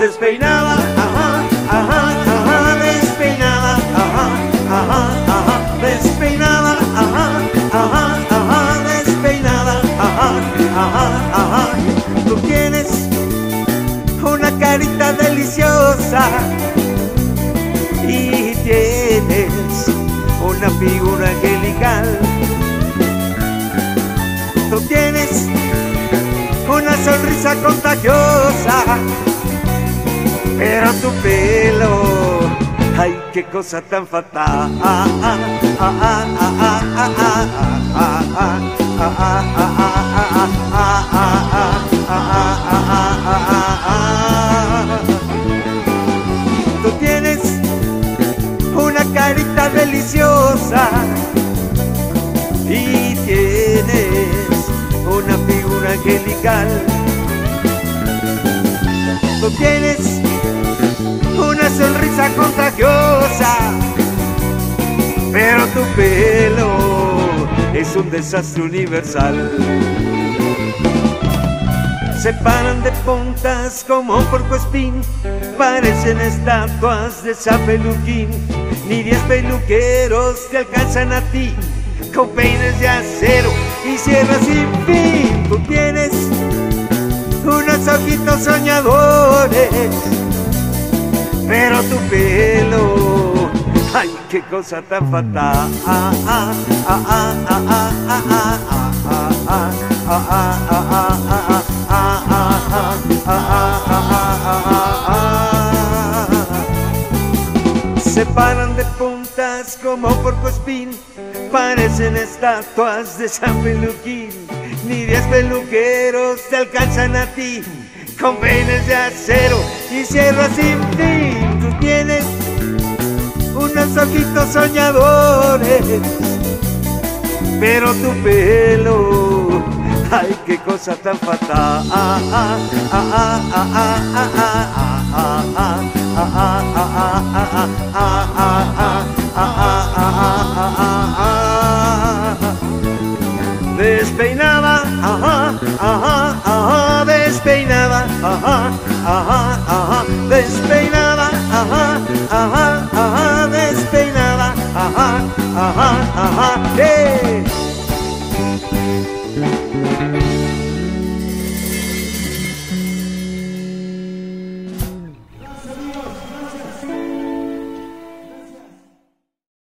despeinada, ajá, ajá, ajá, despeinada, ajá, ajá, ajá, despeinada, ajá, ajá, ajá, despeinada, ajá, ajá, ajá. Tú tienes una carita deliciosa y tienes una figura angelical. Tú tienes una sonrisa contagiosa, pero tu pelo, ay, qué cosa tan fatal. Tú tienes una carita deliciosa y tienes una figura angelical. Pero tu pelo es un desastre universal. Se paran de puntas como porco espín, parecen estatuas de San Peluquín, ni diez peluqueros te alcanzan a ti, con peines de acero y sierras sin fin. Tú tienes unos ojitos soñadores, pero tu pelo, ay, qué cosa tan fatal. Se paran de puntas como porco espín, parecen estatuas de San Peluquín. Ni diez peluqueros te alcanzan a ti, con peines de acero y sierras sin fin. Ojitos soñadores, pero tu pelo, ay, qué cosa tan fatal. Despeinada, ajá, ajá,